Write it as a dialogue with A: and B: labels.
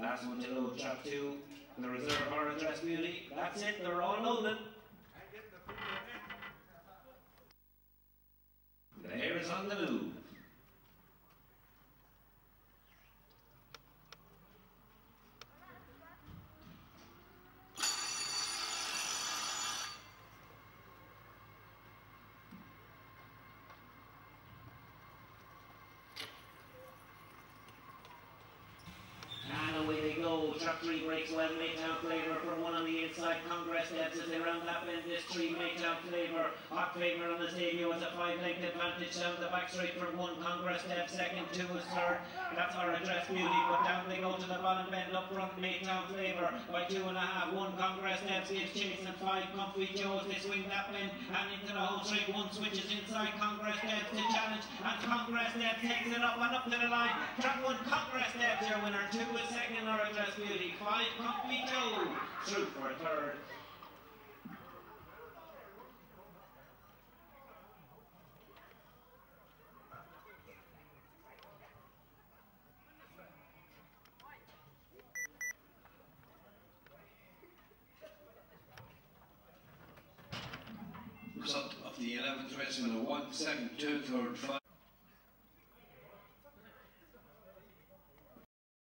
A: Last one to load, trap two. And the reserve for address beauty. That's it, they're all loaded. The air is on the move. Truck three breaks well. Maytown flavor from one on the inside. Congress steps as they round that bend. This three Maytown flavor. Hot flavor on the stadium has a five length advantage down the back straight from one. Congress steps second, two is third. That's our address beauty. But down they go to the bottom bend up front. Maytown flavor by two and a half. One Congress steps gives chase and five Comfy Joes. They swing that bend and into the hole straight. One switches inside. Congress steps to challenge and Congress steps takes it up and up to the line. Track one Congress steps your winner. Two is second our address beauty. Five Comfy Joe through for third.
B: Result of the 11th race in the 1, 2nd, 2, 3rd, 5.